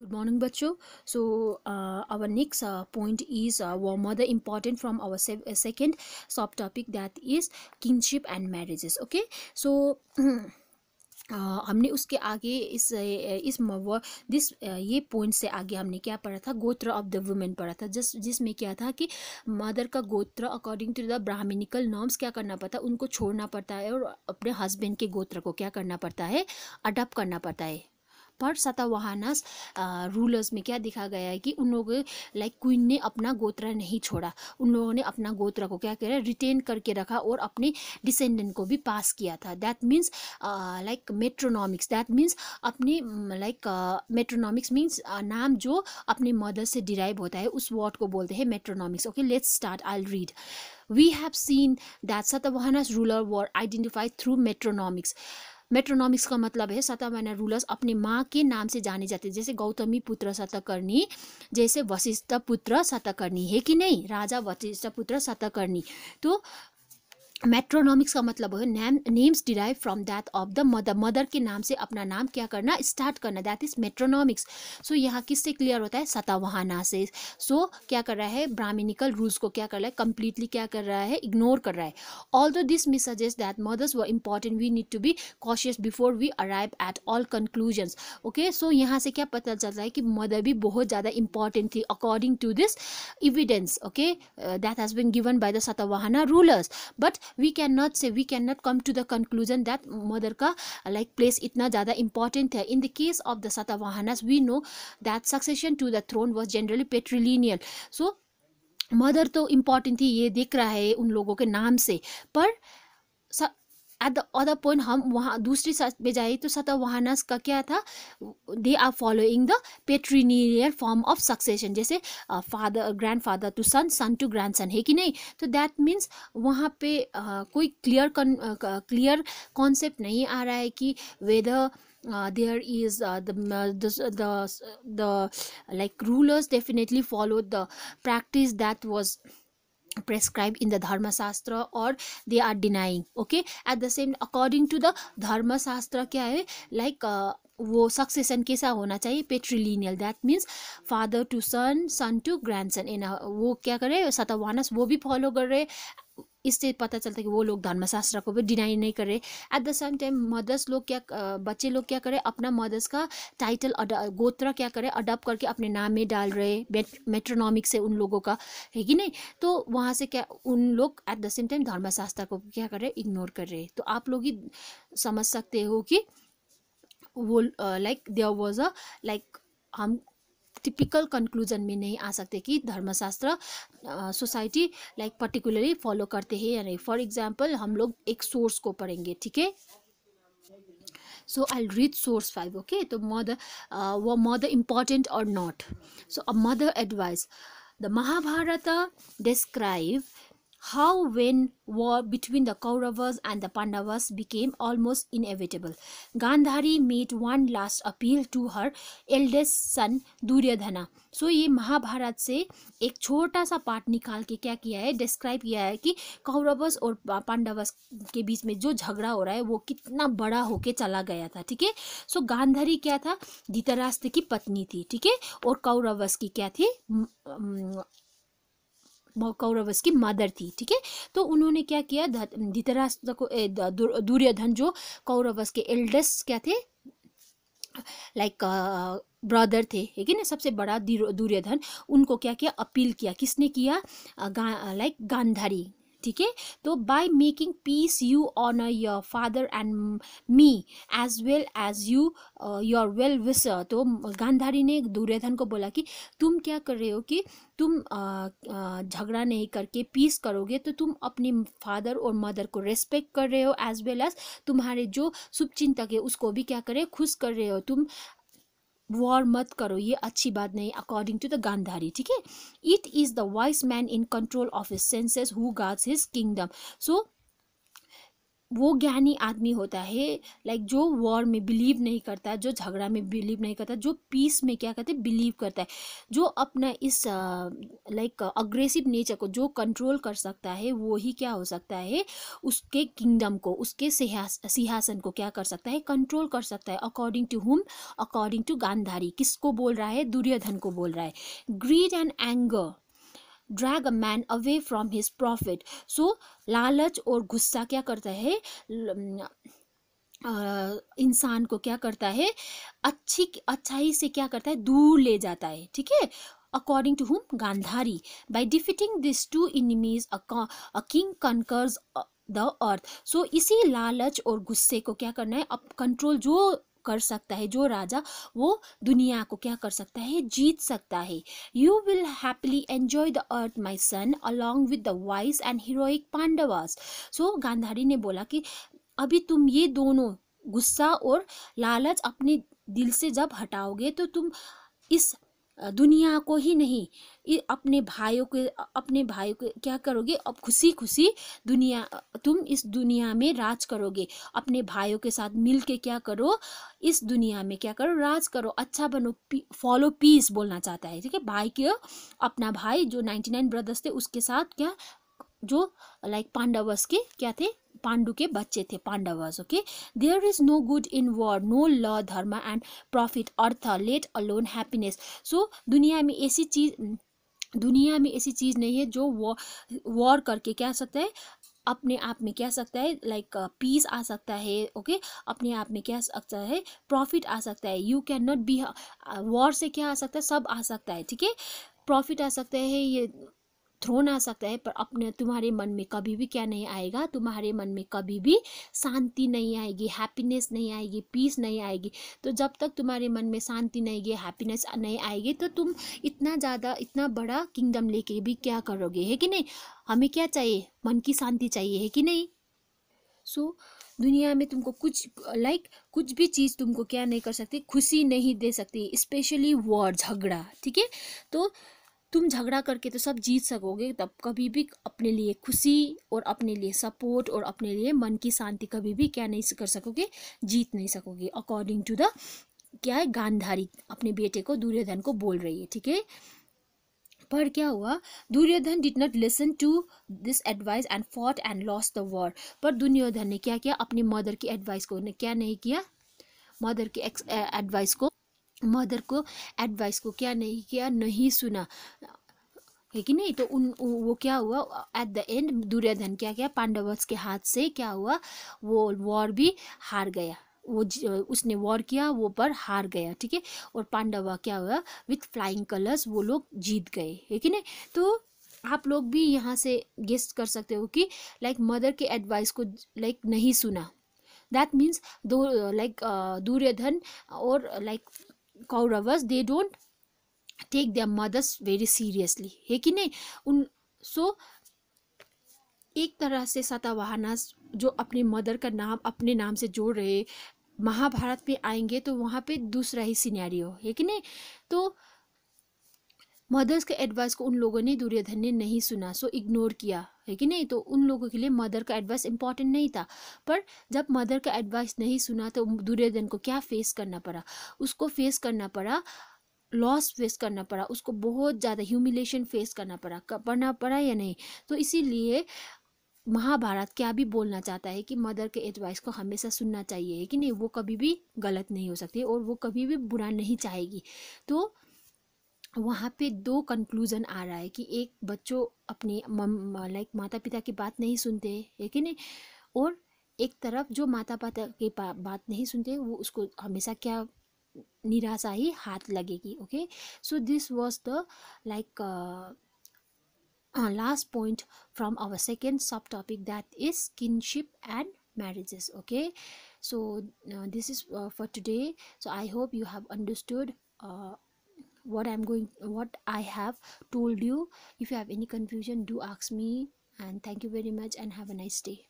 Morning, Bacho. So, uh, our next uh, point is uh, one more the important from se- uh, second subtopic marriages. Okay, so uh, हमने उसके आगे इस uh, इस this ये point से आगे हमने क्या पढ़ा था? गोत्र ऑफ़ द वुमेन पढ़ा था। जिस जिसमें क्या था कि मदर का गोत्र according to the brahmanical norms क्या करना पड़ता? है उनको छोड़ना पड़ता है और अपने हस्बैंड के गोत्र को क्या करना पड़ता है? अडॉप्ट करना पड़ता है। पर सतवाहनास रूलर्स में क्या दिखा गया है कि उन लोगों लाइक क्वीन ने अपना गोत्र नहीं छोड़ा। उन लोगों ने अपना गोत्र को क्या किया रिटेन करके रखा और अपने डिसेंडेंट को भी पास किया था। That means like matronymics that means अपने लाइक मेट्रोनॉमिक्स मीन्स नाम जो अपने मदर से डिराइव होता है, उस वर्ड को बोलते हैं matronymics okay let's start I read we have seen that Satavahana's ruler were identified through metronomics matronymics का मतलब है सतवाहना रूलर्स अपने माँ के नाम से जाने जाते जैसे गौतमी पुत्र सतकर्णी जैसे वशिष्ठ पुत्र सतकर्णी है कि नहीं? राजा वशिष्ठ पुत्र सतकर्णी तो मेट्रोनॉमिक्स का मतलब है name names derive from that of the mother mother के नाम से अपना नाम क्या करना स्टार्ट करना। दैट इज़ मेट्रोनॉमिक्स सो यहाँ किससे क्लियर होता है? सतावहाना से। सो so, क्या कर रहा है? ब्राह्मणिकल रूल्स को क्या कर रहा है? कंप्लीटली क्या कर रहा है? इग्नोर कर रहा है। Although this may suggest that mothers were important we need to be cautious before we arrive at all conclusions okay so यहाँ से क्या पता चलता है कि मदर भी बहुत ज़्यादा इंपॉर्टेंट थी according to this evidence okay that has been given by the Satavahana rulers but we can not say we can not come to the conclusion that mother का लाइक प्लेस इतना ज़्यादा important है in the case of the Satavahanas we know that succession to the throne was generally patrilineal so mother तो important थी ये दिख रहा है उन लोगों के नाम से पर एट द अदर पॉइंट हम वहाँ, दूसरी साइड पे जाए तो सतवाहनास का क्या था? They are following the patrilineal form of succession जैसे father grandfather to son son to grandson है कि नहीं? तो दैट मीन्स वहाँ पे कोई क्लियर क्लियर कॉन्सेप्ट नहीं आ रहा है कि whether the the the like, rulers definitely followed the practice that was prescribed in the dharma shastra or they are denying okay at the same according to the dharma shastra kya hai like uh, वो succession कैसा होना चाहिए patrilineal that means father to son son to grandson in वो क्या कर सतवानस वो भी follow कर रहे इससे पता चलता है कि वो लोग धर्मशास्त्र को भी डिनाई नहीं कर रहे। At the same time mothers लोग क्या बच्चे लोग क्या करें? अपना मदर्स का टाइटल गोत्र क्या करें? अडॉप्ट करके अपने नाम में डाल रहे मेट्रोनॉमिक से उन लोगों का। है कि नहीं? तो वहाँ से क्या, उन लोग एट द सेम टाइम धर्मशास्त्र को क्या कर इग्नोर कर रहे तो आप लोग ही समझ सकते हो कि वो like there was a like हम टिपिकल कंक्लूजन में नहीं आ सकते कि धर्मशास्त्र सोसाइटी लाइक पर्टिकुलरली फॉलो करते हैं या नहीं फॉर एग्ज़ाम्पल हम लोग एक सोर्स को पढ़ेंगे ठीक है i'll read source 5 okay so mother uh, were mother important or not so a mother advice the mahabharata describe how when war between the Kauravas and the Pandavas became almost inevitable. Gandhari made one last appeal to her eldest son Duryodhana. So so, ये महाभारत से एक छोटा सा part निकाल के क्या किया है डिस्क्राइब किया है कि कौरवस और पांडवस के बीच में जो झगड़ा हो रहा है वो कितना बड़ा होके चला गया था ठीक है सो गांधारी क्या था धृतराष्ट्र की पत्नी थी ठीक है और कौरवस की क्या थी कौरवस की मदर थी ठीक है? तो उन्होंने क्या किया धृतराष्ट्र को दुर्योधन जो कौरवस के एल्डेस्ट क्या थे? लाइक ब्रदर थे ठीक है ना? सबसे बड़ा दुर्योधन उनको क्या किया अपील किया। किसने किया? गा, लाइक गांधारी। ठीक है? तो by making peace you honour your father and me as well as you your well wisher तो गांधारी ने दुर्योधन को बोला कि तुम क्या कर रहे हो कि तुम झगड़ा नहीं करके पीस करोगे तो तुम अपने फादर और मदर को रेस्पेक्ट कर रहे हो एज वेल एज तुम्हारे जो शुभचिंतक है उसको भी क्या करे खुश कर रहे हो। तुम वॉर मत करो, ये अच्छी बात नहीं अकॉर्डिंग टू द गांधारी ठीक है? It is the wise man in control of his senses who guards his kingdom so वो ज्ञानी आदमी होता है लाइक जो वॉर में बिलीव नहीं करता, जो झगड़ा में बिलीव नहीं करता, जो पीस में क्या कहते हैं बिलीव करता है। जो अपना इस लाइक अग्रेसिव नेचर को जो कंट्रोल कर सकता है, वो ही क्या हो सकता है, उसके किंगडम को, उसके सिंहासन को क्या कर सकता है कंट्रोल कर सकता है। According to whom according to Gandhari किसको बोल रहा है? दुर्योधन को बोल रहा है। Greed and anger drag a man away from his profit so लालच और गुस्सा क्या करता है? इंसान को क्या करता है? अच्छी अच्छाई से क्या करता है? दूर ले जाता है, ठीक है? According to whom Gandhari. By defeating this two enemies a king conquers the earth so इसी लालच और गुस्से को क्या करना है? अब कंट्रोल जो कर सकता है, जो राजा वो दुनिया को क्या कर सकता है, जीत सकता है। You will happily enjoy the earth my son along with the wise and heroic Pandavas so Gandhari ने बोला कि अभी तुम ये दोनों गुस्सा और लालच अपने दिल से जब हटाओगे तो तुम इस दुनिया को ही नहीं अपने भाइयों के अपने भाइयों के क्या करोगे? अब खुशी खुशी दुनिया तुम इस दुनिया में राज करोगे। अपने भाइयों के साथ मिल के क्या करो? इस दुनिया में क्या करो? राज करो। अच्छा बनो पी, फॉलो पीस बोलना चाहता है। ठीक है? भाई के अपना भाई जो नाइन्टी नाइन ब्रदर्स थे उसके साथ क्या जो लाइक पांडवस के क्या थे? पांडु के बच्चे थे Pandavas okay there is no good in war no law dharma and profit artha let alone happiness so दुनिया में ऐसी चीज़, दुनिया में ऐसी चीज़ नहीं है जो वॉर करके क्या सकता है, अपने आप में क्या सकता है लाइक पीस आ सकता है ओके okay? अपने आप में क्या सकता है प्रॉफिट आ सकता है। You can not be war से क्या आ सकता है? सब आ सकता है, ठीक है? प्रॉफिट आ सकता है, ये थ्रोन आ सकता है पर अपने तुम्हारे मन में कभी भी क्या नहीं आएगा तुम्हारे मन में कभी भी शांति नहीं आएगी हैप्पीनेस नहीं आएगी पीस नहीं आएगी। तो जब तक तुम्हारे मन में शांति नहीं आएगी हैप्पीनेस नहीं आएगी तो तुम इतना ज़्यादा इतना बड़ा किंगडम लेके भी क्या करोगे है कि नहीं? हमें क्या चाहिए? मन की शांति चाहिए है कि नहीं? सो so, दुनिया में तुमको कुछ लाइक like, कुछ भी चीज़ तुमको क्या नहीं कर सकती खुशी नहीं दे सकती स्पेशली वॉर झगड़ा ठीक है? तो तुम झगड़ा करके तो सब जीत सकोगे, तब कभी भी अपने लिए खुशी और अपने लिए सपोर्ट और अपने लिए मन की शांति कभी भी क्या नहीं कर सकोगे, जीत नहीं सकोगे। अकॉर्डिंग टू द क्या है, गांधारी अपने बेटे को दुर्योधन को बोल रही है, ठीक है? पर क्या हुआ, Duryodhan did not listen to this advice and fought and lost the war पर दुर्योधन ने क्या किया, अपनी मदर की एडवाइस को ने क्या नहीं किया? मदर की एडवाइस को मदर को एडवाइस को, क्या नहीं किया, नहीं सुना। है कि नहीं? तो उन वो क्या हुआ? एट द एंड दुर्योधन क्या क्या? पांडवस के हाथ से क्या हुआ? वो वॉर भी हार गया। वो उसने वॉर किया, वो पर हार गया, ठीक है? और पांडवा क्या हुआ? विथ फ्लाइंग कलर्स वो लोग जीत गए, है कि नहीं? तो आप लोग भी यहाँ से गेस्ट कर सकते हो कि लाइक मदर के एडवाइस को लाइक नहीं सुना। That means though like Duryodhan और like Kauravas they don't take their mothers very seriously है कि नहीं? उन सो एक तरह से सतावाहना जो अपने मदर का नाम, अपने नाम से जोड़ रहे, महाभारत पे आएँगे तो वहाँ पे दूसरा ही सिनेरियो है कि नहीं? तो मदर्स के एडवाइस को उन लोगों ने दुर्योधन ने नहीं सुना सो इग्नोर किया, है कि नहीं? तो उन लोगों के लिए मदर का एडवाइस इंपॉर्टेंट नहीं था। पर जब मदर का एडवाइस नहीं सुना तो दुर्योधन को क्या फेस करना पड़ा? उसको फेस करना पड़ा लॉस फेस करना पड़ा, उसको बहुत ज़्यादा ह्यूमिलेशन फेस करना पड़ा पढ़ना पड़ा या नहीं? तो इसीलिए महाभारत क्या भी बोलना चाहता है कि मदर के एडवाइस को हमेशा सुनना चाहिए कि नहीं? वो कभी भी गलत नहीं हो सकती और वो कभी भी बुरा नहीं चाहेगी। तो वहाँ पे दो कंक्लूज़न आ रहा है कि एक बच्चों अपने लाइक माता पिता की बात नहीं सुनते है कि नहीं? और एक तरफ़ जो माता पिता की बात नहीं सुनते वो उसको हमेशा क्या निराशा ही हाथ लगेगी okay so this was the like last point from our second sub topic that is kinship and marriages okay? So uh, this is uh, for today. So i hope you have understood uh, what i'm going what i have told you. If you have any confusion do ask me. And thank you very much and have a nice day